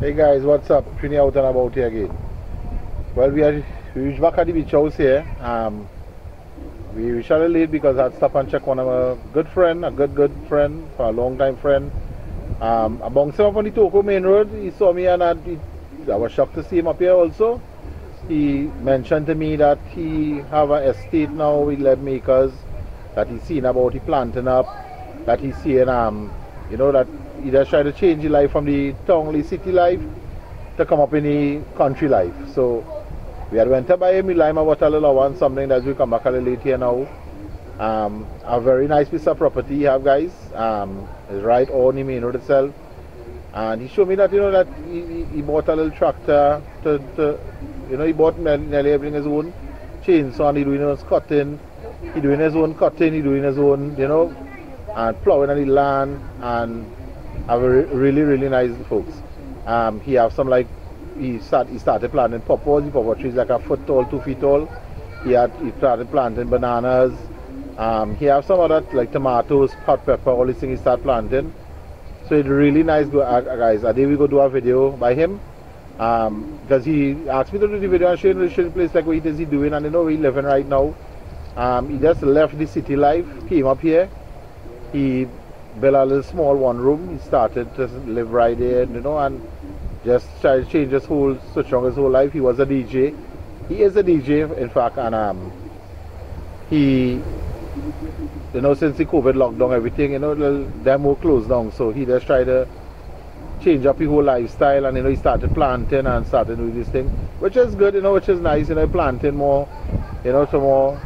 Hey guys, what's up? Trini out and about here again. Well, we are we reached back at the beach house here. Um, we a late because I had to stop and check one of a good friend, a good good friend, for a long time friend. Um, I bounced him the Toco main road. He saw me and I, he, I was shocked to see him up here also. He mentioned to me that he have an estate now with 11 acres that he's seen about he planting up, that he's seeing um, you know, that he just try to change his life from the town, the city life to come up in the country life. So we had went to buy him, we lime about a little one, something that we come back a little late here now. Um, a very nice piece of property you have guys. Um, it's right on the main road itself. And he showed me that, you know, that he, he bought a little tractor to, to you know, he bought nearly everything his own chainsaw and he doing his cutting. He doing his own cutting, he doing his own, you know, and plowing on the land and have a really, really nice folks. Um, he have some like he start he started planting pawpaws. The trees like a foot tall, two feet tall. He had he started planting bananas. Um, he have some other like tomatoes, hot pepper, all these things he start planting. So it's really nice, uh, guys. A day we go do a video by him. Um, because he asked me to do the video and show him the place like what is he doing and you know where he living right now. Um, he just left the city life, came up here. He built a little small one room. He started to live right there, you know, and just tried to change his whole, switch on his whole life. He was a DJ. He is a DJ, in fact, and um, he, you know, since the COVID lockdown, everything, you know, the demo closed down. So he just tried to change up his whole lifestyle, and you know, he started planting and started doing this thing, which is good, you know, which is nice, you know, planting more, you know, some more,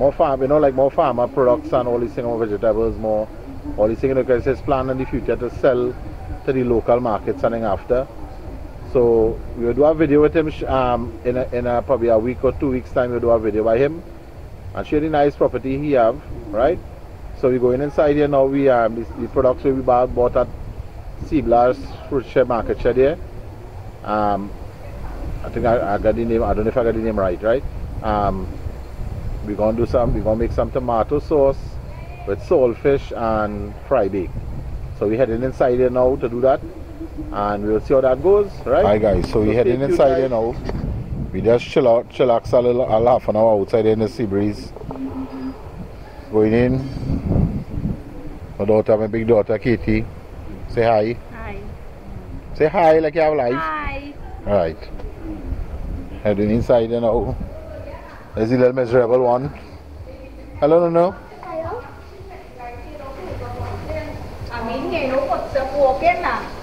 more farm, you know, like more farmer products and all these things, more vegetables, more, all these things, you know, because it's plan in the future to sell to the local market something after. So we'll do a video with him um, in, a, in a, probably a week or two weeks time. We'll do a video by him and show the nice property he have, right? So we're going inside here now. We um, the, the products we bought, bought at Seablas fruit Share market shed here. Um, I think I, I, got the name. I don't know if I got the name right, right? Um, we're gonna do some. We're gonna make some tomato sauce with saltfish and fry bake. So we're heading inside here now to do that. And we'll see how that goes, right? Hi guys, so, so we're heading inside here now. We just chill out, chillax a little, a half an hour outside in the sea breeze. Going in. My daughter, my big daughter Katie. Say hi. Hi. Say hi like you have life. Hi. Alright. Heading inside you now. There's the little miserable one. Hello, no, no.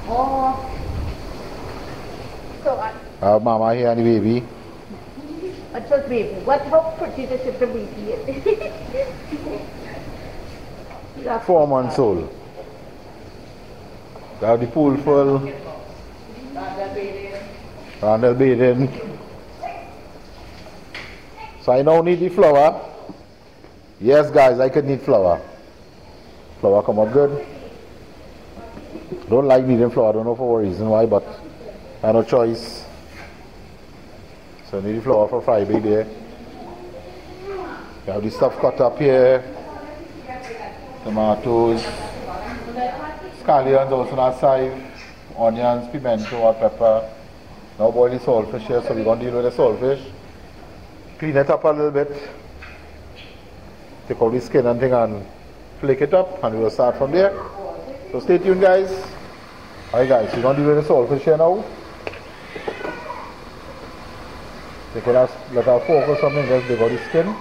Oh. So, uh, mama here and the baby. What's a baby? What how pretty is the baby is. Four months old. Got the pool full. Randall bathing. So I now need the flour. Yes guys, I could need flour. Flour come out good. Don't like medium flour, I don't know for what reason why, but I no choice. So I need the flour for Friday there. You have the stuff cut up here. Tomatoes. Scallions also on side. Onions, pimento, hot pepper. Now boil the saltfish here, so we're going to deal with the saltfish. Clean it up a little bit. Take out the skin and thing and flake it up and we'll start from there. So stay tuned guys. Alright guys, we're to do the saltfish here now. Take us, let our focus on just dig out the skin.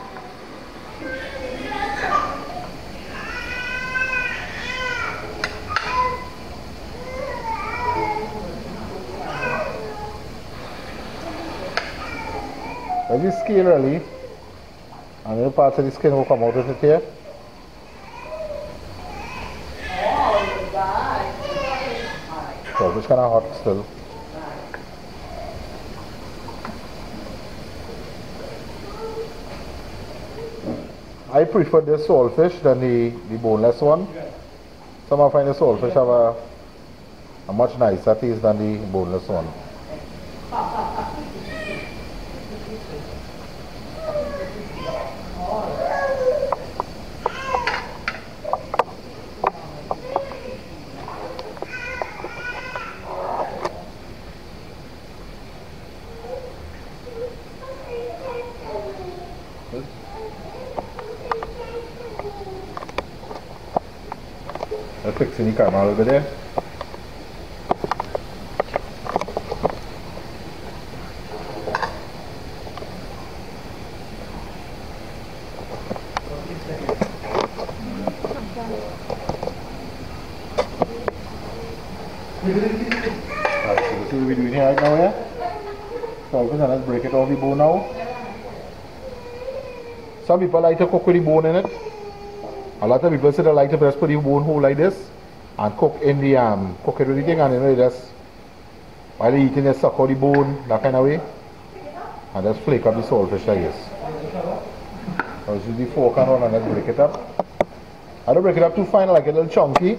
Well, this scale really, and the parts of the skin will come out of it here. So it's kind of hot still. I prefer the saltfish than the, the boneless one. Some I find the saltfish have a, a much nicer taste than the boneless one. Fixing the camera a little bit there. Right, so we're now, yeah? So let's break it off the bone now. Some people like to cook with the bone in it. A lot of people say they like to just put the bone whole like this and cook in the um cook it with the thing and you know just while they eating they suck out the bone that kind of way and just flake up the saltfish like this. So use the fork and run and let's break it up. I don't break it up too fine like a little chunky.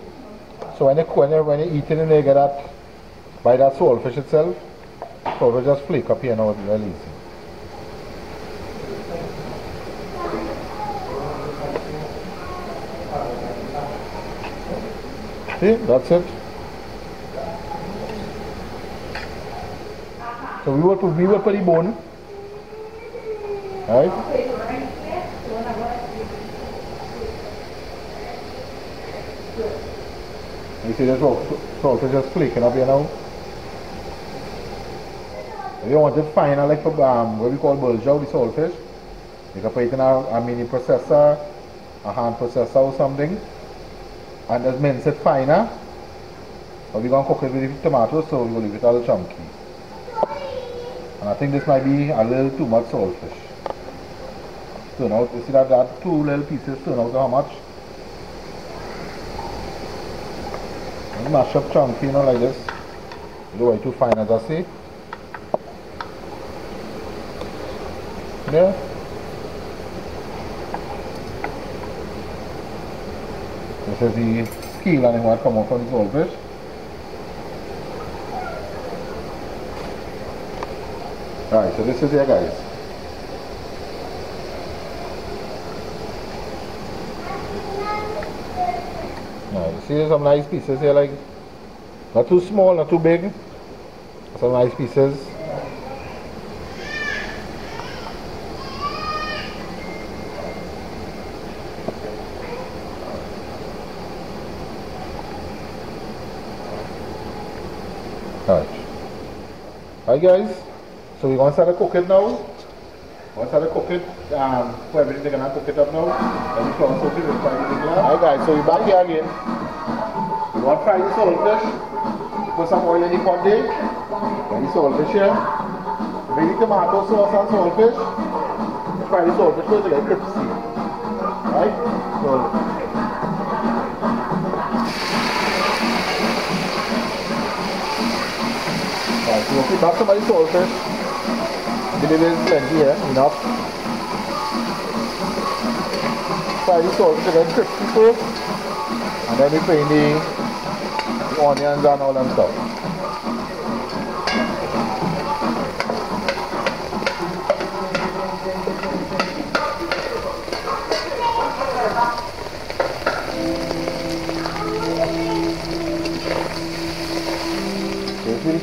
So when you when you when you eat it and you get that by that saltfish itself, so we just flake up here now really easy. See, that's it. So we were we were the bone. Right? You see this salt, salt is just flaking up here now. If you want it finer like for um, what we call buljol, the saltfish, you can put it in a, a mini processor, a hand processor or something, and just mince it finer. But we're going to cook it with tomatoes, so we're going to leave it a little chunky. And I think this might be a little too much saltfish. Turn out, you see that, that two little pieces turn out how much? mash up chunky, you know, like this. You it too fine as I say. Yeah. This is the scale and what come off from the goldfish. Alright, so this is here guys. Now you see some nice pieces here, like not too small, not too big. Some nice pieces. Alright. Alright guys, so we're gonna start to cook it now. Once I cook it, um, for everything they're gonna cook it up now. Let me cross soak it with Alright guys, so we're back here again. You want to fry the saltfish? Put some oil in the pot there. The saltfish here. The tomato sauce and saltfish. The saltfish so it's get crispy. Right? So Right, so we'll put back some of the saltfish. The little is plenty here, enough. Fry the saltfish to get crispy first. And then we put the onions and all them stuff.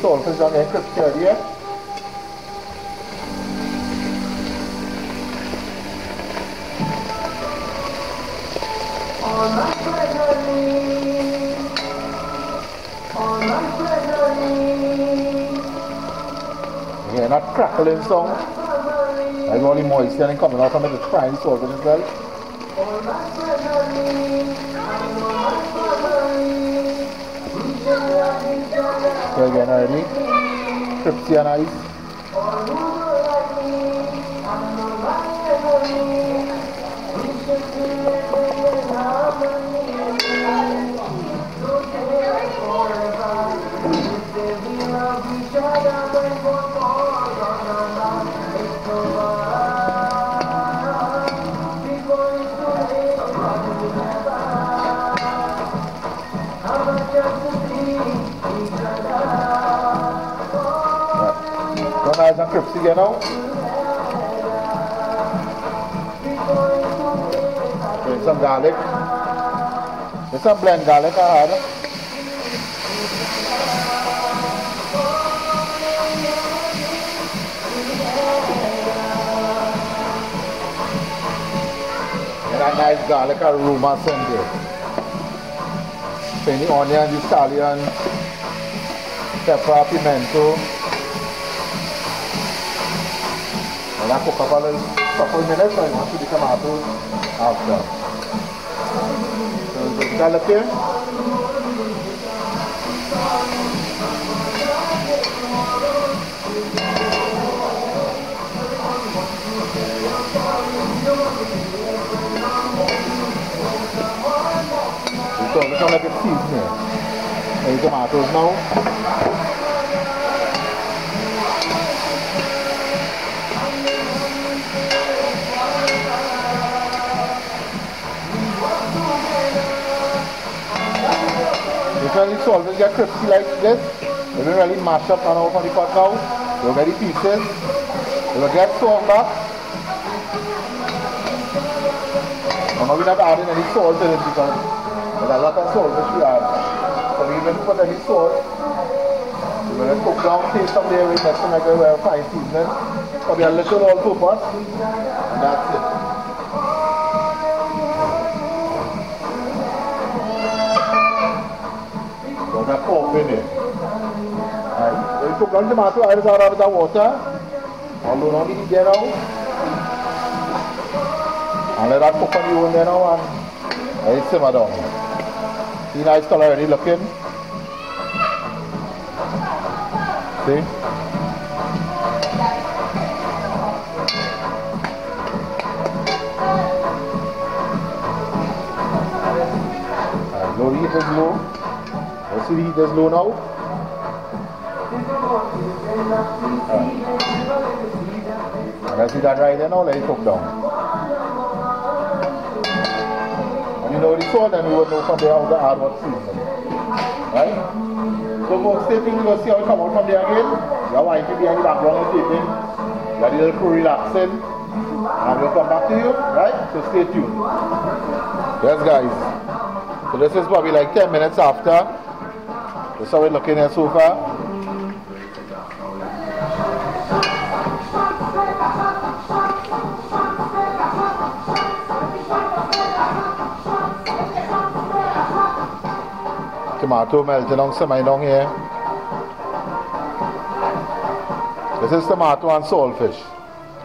Det finns saltfisk där med köttkedja. not crackling song. There's only moisture and coming out from it, it's frying salt as well. So again already, crispy and guys on Crips again now. Bring some garlic. There's some blend garlic I had. And a nice garlic aroma send there. The onion, the scallion, pepper, pimento. And I cook up a little couple of minutes and I put the tomatoes after. So the scallop here. So look how like it's seasoning. And When the salt get crispy like this, it will really mash up and over the pot now. You'll get the pieces. It will get up. And now we're not adding any salt in it because but a lot of salt which we add. So we even put any salt. We're going to cook down, taste some there with next to make a fine seasoning. Probably a little all purpose. And that's it. So that pork in it. Alright, when you cook down tomato, I just add a bit of water. Although not need there now. And let that cook on the oven there now and let it simmer down. See nice color already looking. See? low heat is low. Let's see the heat is low now. Right. And let's see that right there now, let it cook down. And you know the salt and we would know from there how to add what seasoning. Right? So stay tuned, we'll see how it come out from there again. Your wife will be in the background and taping. You got a little crew relaxing. And we'll come back to you, right? So stay tuned. Yes guys. So this is probably like 10 minutes after. This is how we're looking at so far. tomato melted along semi long here. This is tomato and saltfish.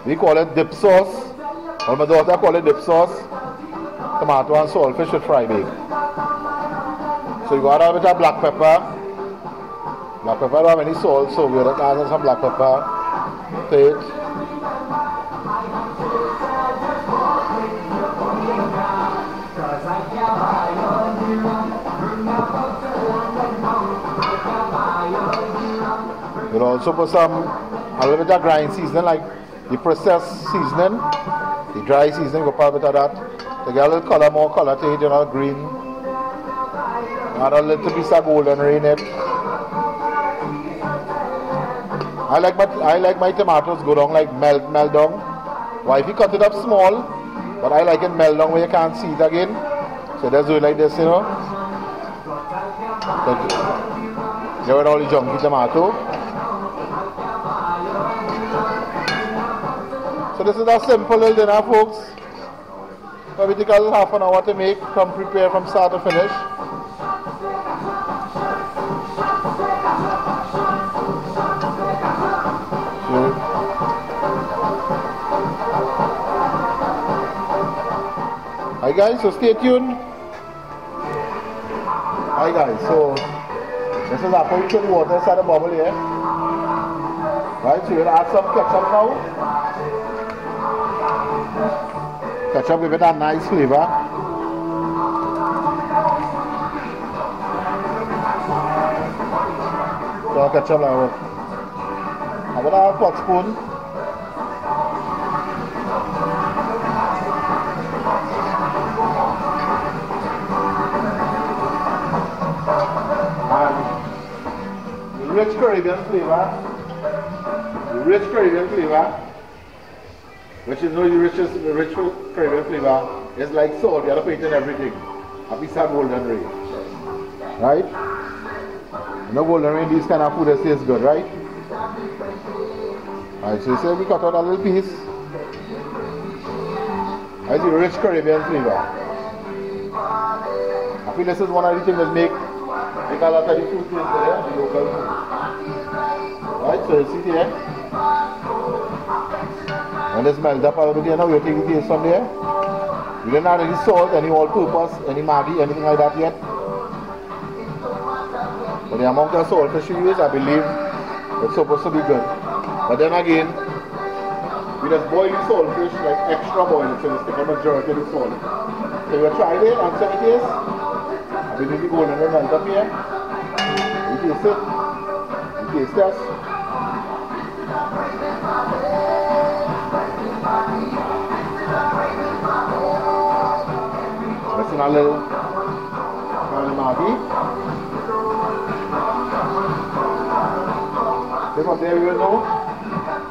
We call it dip sauce. Or my daughter call it dip sauce. Tomato and saltfish with fry bake. So you got a bit of black pepper. Black pepper don't have any salt, so we're adding some black pepper to it. We'll also put some, a little bit of grind seasoning, like the processed seasoning, the dry seasoning, we'll put a bit of that to get a little color, more color to it, you know, green. Add a little piece of golden in it. I like my I like my tomatoes go down like melt melt down. Why if you cut it up small, but I like it melt down where you can't see it again. So do it like this, you know. Get rid all the junky tomato. So this is a simple little dinner folks. Maybe take half an hour to make, come prepare from start to finish. Hi guys, so stay tuned. Hi guys, so this is put the water inside the bubble here. Right, so we'll add some ketchup now. Ketchup give it a nice flavor. So ketchup like what? About a pot spoon. Rich Caribbean flavor. Rich Caribbean flavor which is no the richest, the rich Caribbean flavor. It's like salt, you have to in everything. A piece of golden ray. Right? Know golden ray, these kind of food that tastes good, right? Alright, so you say we cut out a little piece. I see rich Caribbean flavor. I feel this is one of the things that make make a lot of the food taste there, the local food. So you see here. When this melt up little bit, you know, you take the taste from there. You didn't add any salt, any all-purpose, any Maggi, anything like that yet. But the amount of salt fish you use, I believe it's supposed to be good. But then again, we just boil the salt fish like extra boil so it's a majority of the salt. So you try it and see it is. I believe the golden will melt up here. You taste it. You taste this. A little, a little Maggi. See you know?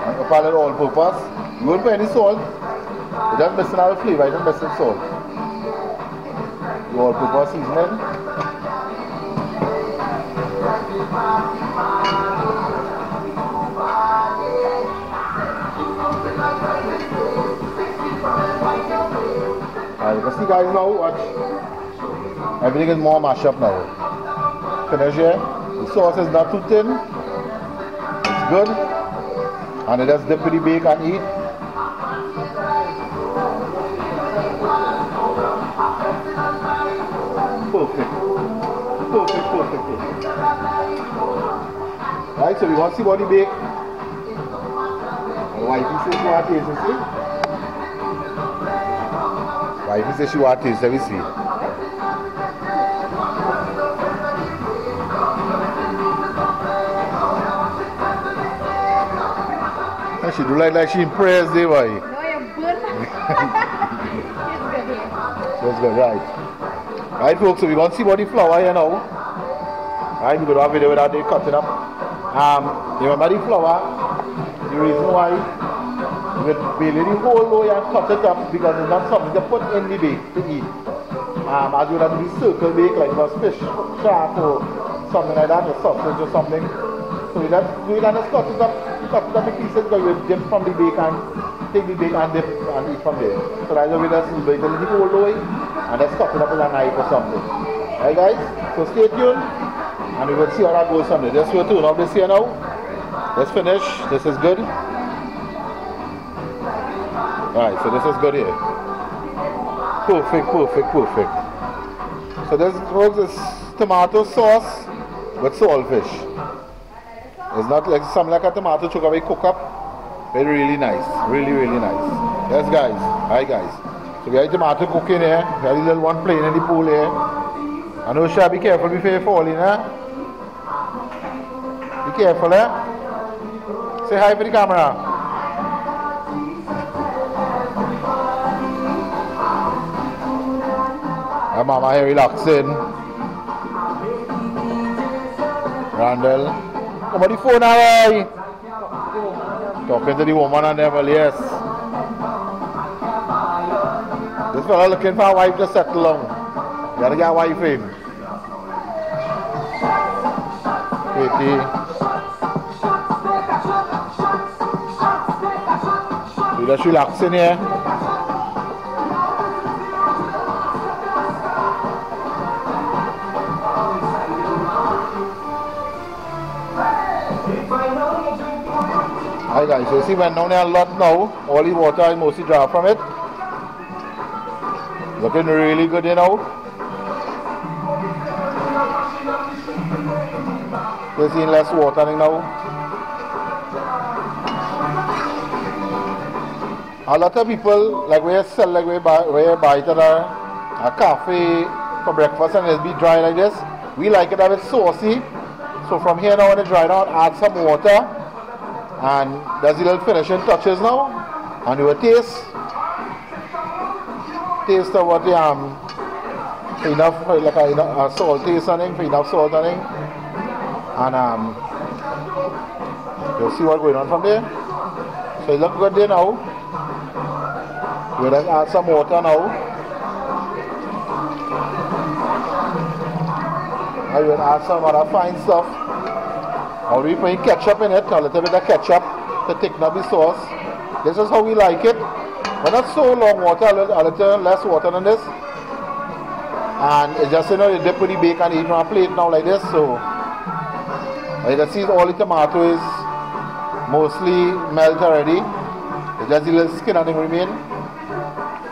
And up a little all purpose. You won't put any salt. You just missing all the flavor, you just missing salt. The all purpose seasoning. Guys now, watch. Everything is more mashed up now. Finish here. The sauce is not too thin. It's good. And it just dip the bake and eat. Perfect. Perfect, perfect. Right, so we want to see what the bake. Wifey says to taste, you see? Wifey says she want to taste, let me see. And she do like like she impressed there, boy. No, you're good. it's good here. That's good, right. Right, folks, so we're going to see what the flour here now. Right, we're going to have a video without they cutting up. Um, you remember the flour? The reason why bail the whole way and cut it up because it's not something to put in the bake to eat. Um, as you would have to be circle bake like for fish trap or something like that, or sausage or something. So we just do it and just cut it up, cut it up in pieces because we dip from the bake and take the bake and dip and eat from there. So that's we just bake a little whole way and just cut it up with a knife or something. Right guys? So stay tuned and we will see how that goes from there. Just go turn off this here now. Let's finish. This is good. Alright, so this is good here. Perfect, perfect, perfect. So this folks is tomato sauce with saltfish. It's not like some like a tomato choke away cook up. But really nice. Really, really nice. Yes guys. Hi guys. So we have tomato cooking here. We have little one playing in the pool here. I know Sha, be careful before you fall in, eh? Be careful, eh? Say hi for the camera. Mama here relaxing. Randall. Come on the phone away. Eh? Talking to the woman and devil, yes. This fella looking for a wife to settle down. You gotta get a wife in. Katie. You just relaxing here. Hi guys, so you see when down there a lot now, all the water is mostly dry from it. Looking really good you know. You're seeing less water now. A lot of people like you sell like you buy you buy it at a, a cafe for breakfast and it'll be dry like this. We like it a bit saucy. So from here now when it dry down, add some water and there's the little finishing touches now? And you will taste? Taste of what the um enough like a, a salt taste enough salt it and um you'll see what's going on from there. So it look good there now. We'll just add some water now. I will add some other fine stuff or we put ketchup in it, a little bit of ketchup to thicken up sauce. This is how we like it. But not so long water, a little, a little less water than this. And it's just, you know, you dip with the bacon eat on a plate now like this. So, you can see all the tomato is mostly melt already. It's just the little skin and thing remain.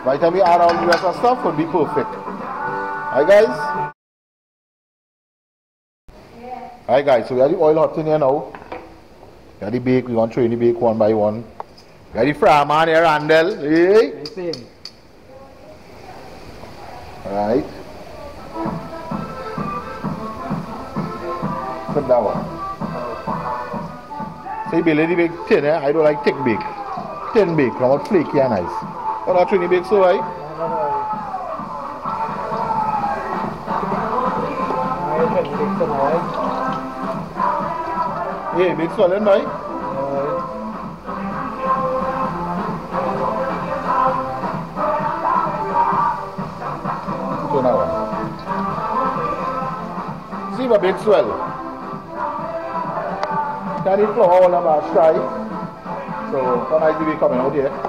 By the time you add all the rest of stuff, would be perfect. Alright guys? Alright guys, so we have the oil hot in here now. We have the bake, we want to train the bake one by one. We have the fry man here, Randall. Hey. Alright. Put that one. Say Billy the big thin, eh? I don't like thick bake. Thin bake, come out flaky and nice. Oh, not trini bake so right? I can mix them all. Yeah, bake swollen, right? So now one. See my bake swell. Can you flour all of our try? So, how nice be coming out here?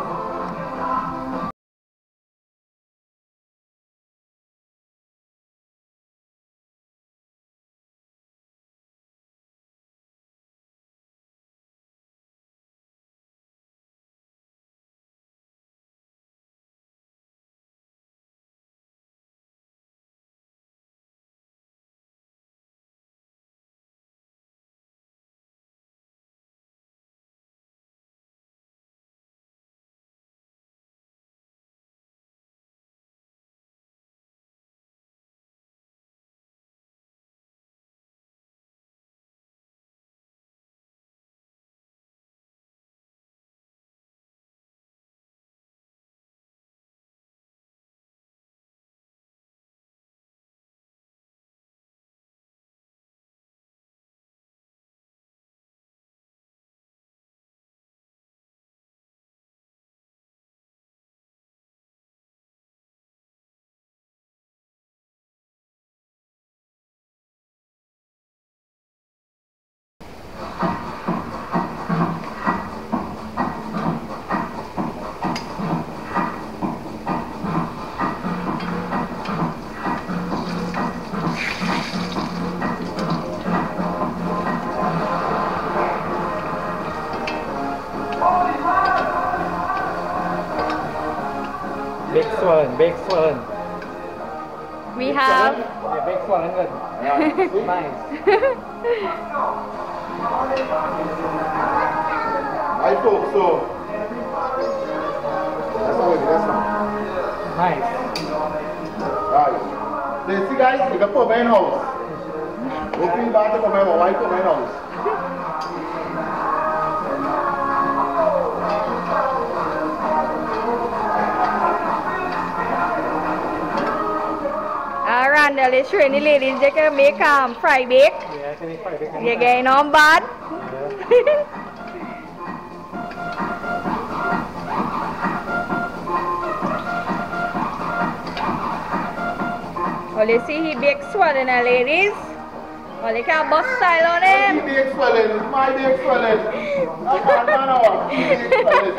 Big swollen, big swollen. We have Yeah, big good. Nice. I thought so. That's how it is, that's how. Nice. Right. So you see guys, you can put my house. Open back to my wife put my house. Randall is showing the ladies they can make um, fry bake. Yeah, can you fight it? They're getting on bad. You see he swollen, uh, ladies. Well, they can't bust style on My him. big swelling, my big swelling. Not bad man hour. Big swelling.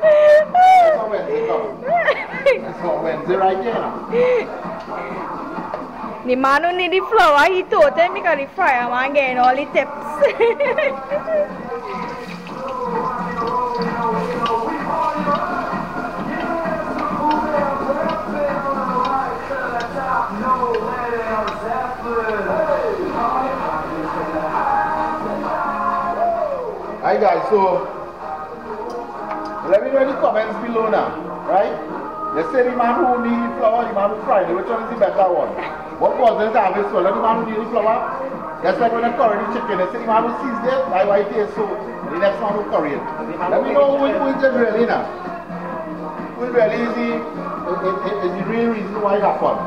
That's on Wednesday come. That's on Wednesday right here now. the man who need the flour, he told them because the fryer man getting all the tips. so let me know in the comments below now, right? They say the man who need flour, the man who fry it, which one is the better one? What causes the harvest well? The man who need the flour? Just like when they curry the chicken, they say the man who sees it, like why it so, the next one who curry it. Let me know who, who is it really now. Who really is the, is, the real reason why it happened.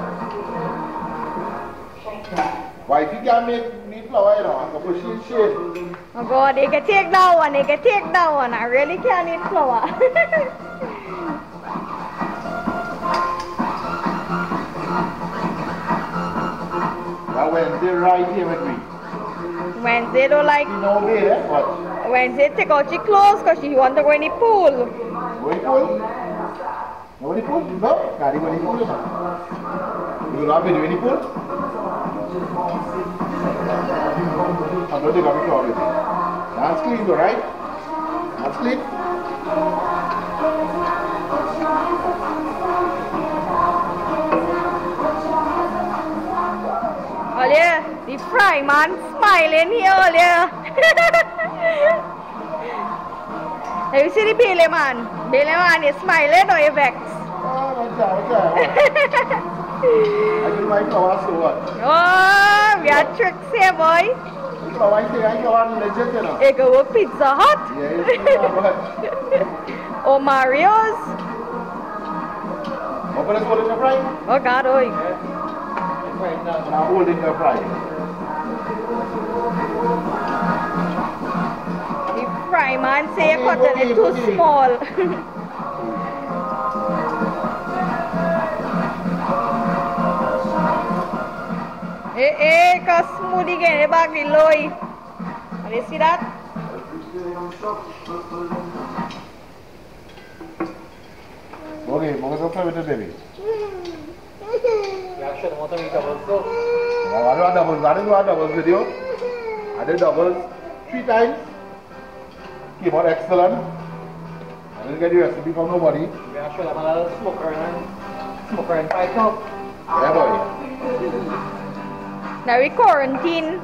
Why if you can't make need flour, you know, I'm going to push it shade. Oh God, they can take that one, they can take that one. I really can't eat flour. That Wednesday right here with me. Wednesday don't like, You know me, eh? What? Wednesday take out she clothes because she want to go in the pool. Going pool? Nobody pool? No? Carry money pool. You will have video in the pool? I'm not taking a picture of it. Hands clean though, right? Hands clean? Earlier, the fry man smiling here earlier. Have you seen the Bailey man? Man is smiling or you vexed? Oh? I my flowers to what? Oh, we are tricks here, boy. Flowers here, I give one legend, you know. You go with Pizza Hut. Yeah, you that, but... or Mario's. Open this holding the fry. Oh God, oh. Right now. Now holding the fry. The fry man say Okay, cotton okay, too small. eh, eh, cause smoothie getting back the low. Can you see that? Okay, vamos a play with the baby. Yeah, sure. Want to make double so? Now, I do a doubles. I did do a doubles video. I did doubles three times. Came out excellent. I didn't get the recipe from nobody. Yeah, sure. I'm a little smoker and smoker and five now. Yeah, boy. Now we quarantine.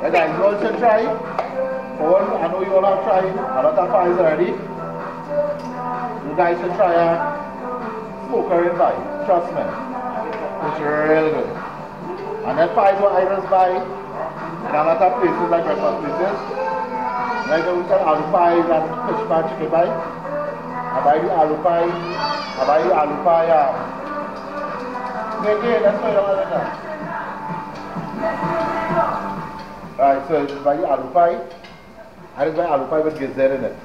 Yeah, guys, you should try. All, I know you all have tried a lot of pies already. You guys should try a smoker and pie. Trust me. It's real good. And that pies what I just buy in a lot of places like breakfast places. Like we sell aloo pies and fish pie, chicken pie. I buy the aloo pie. I buy the aloo pie. Um, yeah, yeah, that's why I don't I just buy aloo pie with gizzard in it.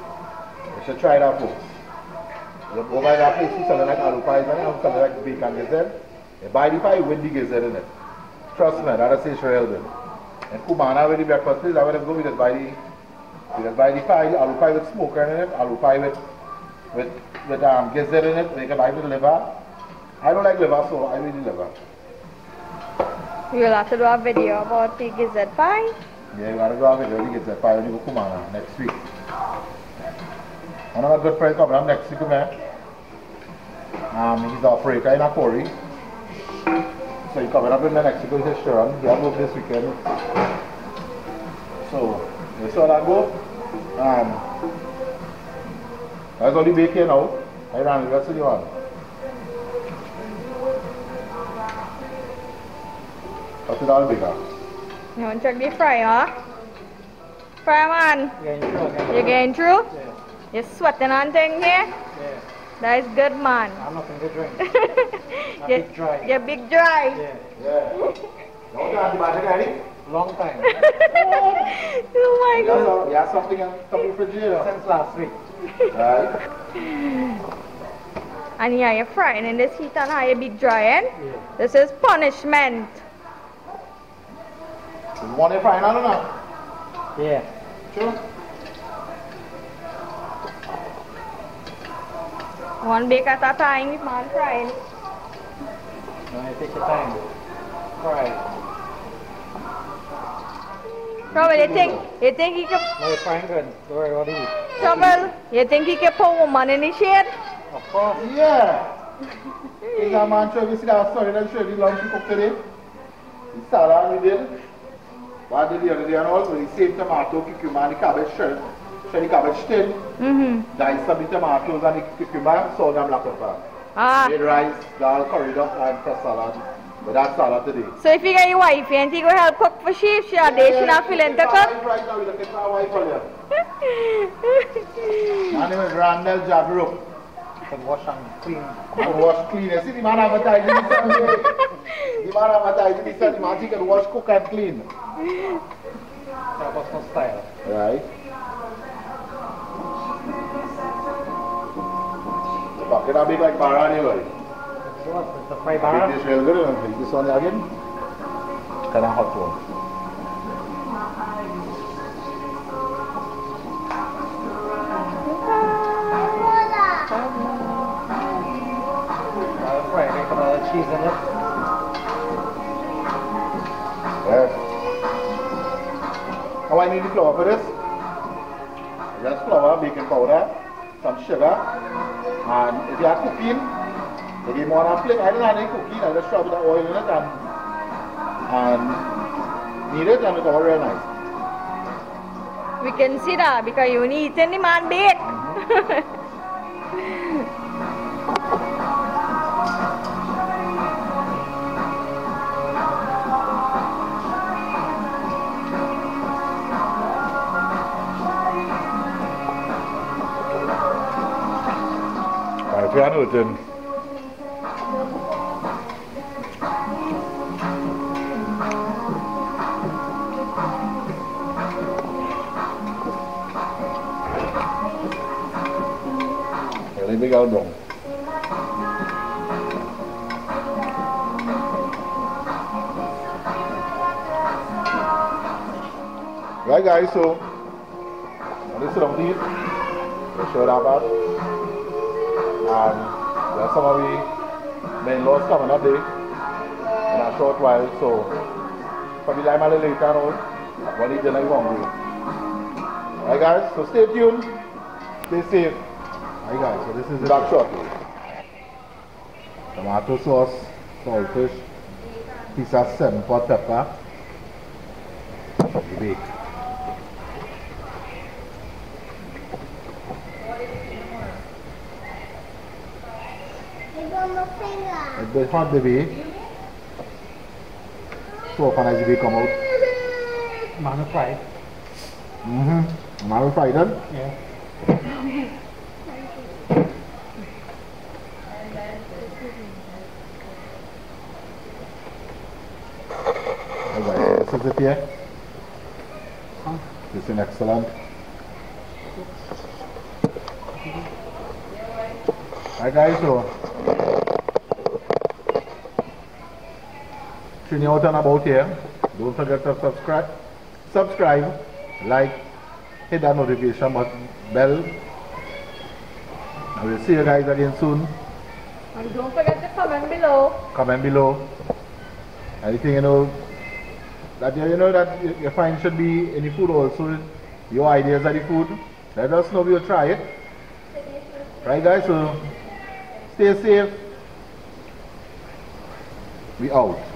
You should try that go buy that place who selling like pies and I'm selling like bacon gizzard. You buy the pie with the gizzard in it. Trust me, taste real good. And Cumana with the breakfast place, I would have go we just buy the we just buy the pie, the aloo pie with smoker in it, aloo pie with with with um gizzard in it, make a with liver. I don't like liver, so I really liver. We will have to do a video about the gizzard pie. Yeah, you gotta go out with the gizzard pie when you go Cumana next week. One of my good friends coming up next week, man. Um, he's operator in Akori. So he's coming up in Mexico, he said, Sharon, he has work this weekend. So, you saw that go? Um, was only baking now. I ran the rest of the one. Cut it all bigger. You want to check the fry, huh? Fry man, Yeah, sure. Yeah. you getting through? Yeah. You're sweating on things here? Yeah. That is good, man. I'm not going to drink. A you're, bit dry. You're big dry. Yeah. Yeah. Don't you antibiotic? Long time. oh my You god. have, some, you have something in the refrigerator. Since last week. Right? And yeah, you're frying in this heat and how you big drying. Eh? Yeah. This is punishment. You want it frying on or not? Yeah. Sure. One bake at a time with man frying. No, you take your time. Fry. Trouble, you think you think he can No, you're frying good. Don't worry about it. trouble? You think he can put woman in the shade? Of course. Yeah. Is that man trying to see that story that showed the lunch we cooked today? The salad we did. What I did the other day and also the same tomato, cucumber and the cabbage shell. Shell the cabbage thin. Mm-hmm. Dice some the tomatoes and the cucumber, salt and black pepper. Ah. Made rice, dal, curry duck and fresh salad. But that's salad today. So if you get your wife and she go help cook for she, if she are there, she not feeling to cook. Right now, we're looking for a wife for you. My name is Randall Jabrook. Can wash and clean. can wash clean. You see the man advertising himself here. The man advertising himself, the man he can wash, cook and clean. That was no style. Right? The bucket are big like Bara anyway. What? It's a fry Take bar. this real good and take this one again. Kind of hot one. Cheese in it. Yes. How I need the flour for this? Just flour, baking powder, some sugar, and if you are cooking, if you want to flip, I don't have any cooking, I just rub the oil in it and, and knead it and it's all very nice. We can see that because you need any man bake. Right, if noting, Really big out dong. Right guys, so this is the deep. Let's show that back. And there's some of the main laws coming up there in a short while, so probably like a little later on when the dinner is hungry. Right guys, so stay tuned, stay safe. Right guys, so this is the back shortly. Tomato sauce, saltfish, piece of seven pot pepper, bake. It's bit hot baby. So fun as the come out. Mano fried. Mm-hmm. Now we fry them. Yeah. Alright, this is it here. This is excellent. Alright guys, so Trini out and about here. Don't forget to subscribe, subscribe, like, hit that notification button, bell. I will see you guys again soon. and don't forget to comment below. comment below. Anything you know that you, know that you, find should be in the food also. Your ideas of the food. Let us know if you try it. Right guys, so stay safe. We out.